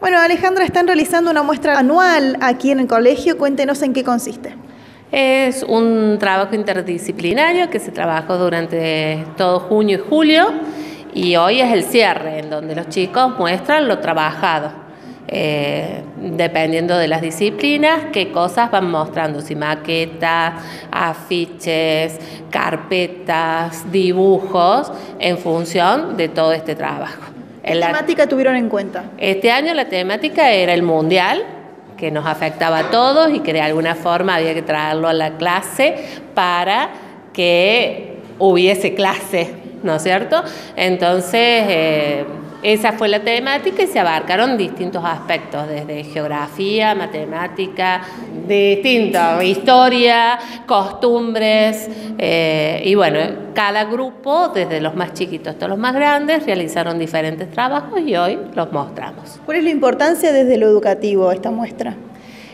Bueno, Alejandra, están realizando una muestra anual aquí en el colegio. Cuéntenos en qué consiste. Es un trabajo interdisciplinario que se trabajó durante todo junio y julio y hoy es el cierre, en donde los chicos muestran lo trabajado. Eh, dependiendo de las disciplinas, qué cosas van mostrando, si maquetas, afiches, carpetas, dibujos, en función de todo este trabajo. ¿Qué temática tuvieron en cuenta? Este año la temática era el mundial, que nos afectaba a todos y que de alguna forma había que traerlo a la clase para que hubiese clase, ¿no es cierto? Entonces, eh, esa fue la temática y se abarcaron distintos aspectos, desde geografía, matemática, distinto, historia, costumbres, eh, y bueno, cada grupo, desde los más chiquitos hasta los más grandes, realizaron diferentes trabajos y hoy los mostramos. ¿Cuál es la importancia desde lo educativo esta muestra?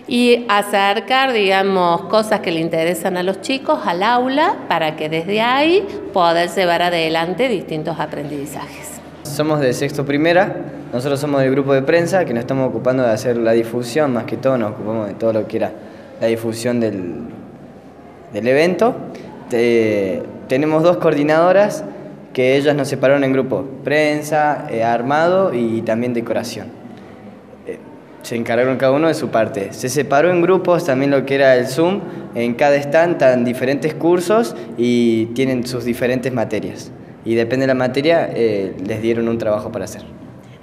y acercar, digamos, cosas que le interesan a los chicos al aula para que desde ahí puedan llevar adelante distintos aprendizajes. Somos de sexto primera, nosotros somos del grupo de prensa que nos estamos ocupando de hacer la difusión, más que todo nos ocupamos de todo lo que era la difusión del, del evento. tenemos dos coordinadoras que ellas nos separaron en grupos, prensa, eh, armado y también decoración. Eh, se encargaron cada uno de su parte. Se separó en grupos también lo que era el Zoom, en cada stand están diferentes cursos y tienen sus diferentes materias y depende de la materia, eh, les dieron un trabajo para hacer.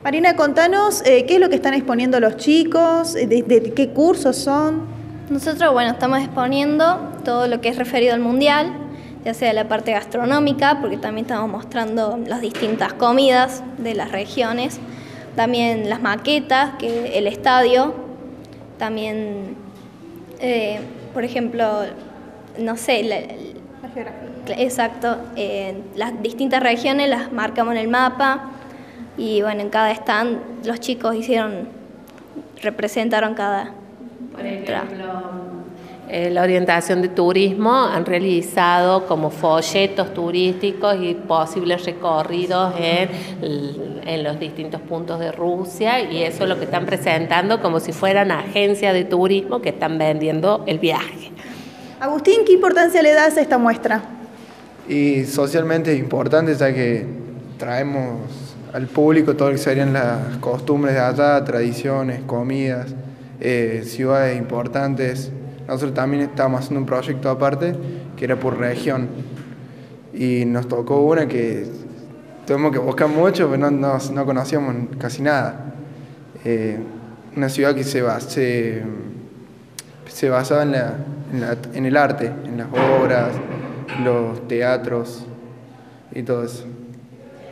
Marina, contanos eh, qué es lo que están exponiendo los chicos, eh, de, qué cursos son. Nosotros, bueno, estamos exponiendo todo lo que es referido al mundial, ya sea la parte gastronómica, porque también estamos mostrando las distintas comidas de las regiones, también las maquetas, que el estadio, también, por ejemplo, no sé, la, Exacto, las distintas regiones las marcamos en el mapa y bueno, en cada stand los chicos hicieron, representaron cada... Por ejemplo, eh, la orientación de turismo han realizado como folletos turísticos y posibles recorridos en, en los distintos puntos de Rusia y eso es lo que están presentando como si fueran agencias de turismo que están vendiendo el viaje. Agustín, ¿qué importancia le das a esta muestra? Y socialmente es importante ya que traemos al público todo lo que serían las costumbres de allá, tradiciones, comidas, eh, ciudades importantes. Nosotros también estábamos haciendo un proyecto aparte que era por región y nos tocó una que tuvimos que buscar mucho, pero no, no, conocíamos casi nada. Eh, una ciudad que se, se, se basaba en la, en, el arte, en las obras, los teatros y todo eso.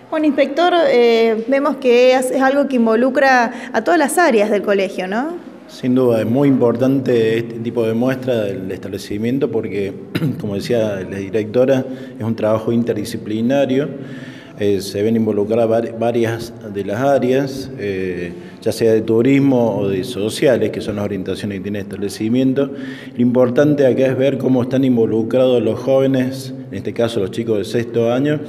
Bueno, inspector, eh, vemos que es, algo que involucra a todas las áreas del colegio, ¿no? Sin duda, es muy importante este tipo de muestra del establecimiento porque, como decía la directora, es un trabajo interdisciplinario eh, se ven involucradas varias de las áreas, eh, ya sea de turismo o de sociales, que son las orientaciones que tiene el establecimiento. Lo importante acá es ver cómo están involucrados los jóvenes, en este caso los chicos de sexto año,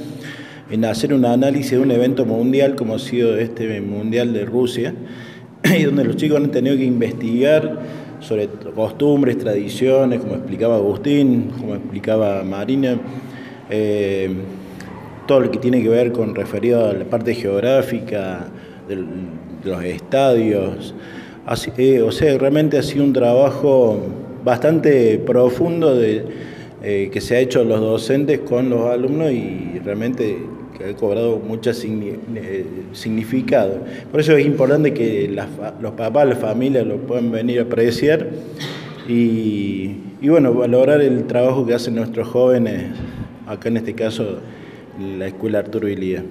en hacer un análisis de un evento mundial como ha sido este Mundial de Rusia, y donde los chicos han tenido que investigar sobre costumbres, tradiciones, como explicaba Agustín, como explicaba Marina. Eh, todo lo que tiene que ver con referido a la parte geográfica de los estadios. Eh, o sea, realmente ha sido un trabajo bastante profundo de, eh, que se ha hecho los docentes con los alumnos y realmente que ha cobrado mucho eh, significado. Por eso es importante que los papás, las familias lo puedan venir a apreciar y, y bueno, valorar el trabajo que hacen nuestros jóvenes, acá en este caso la Escuela Arturo Ilía.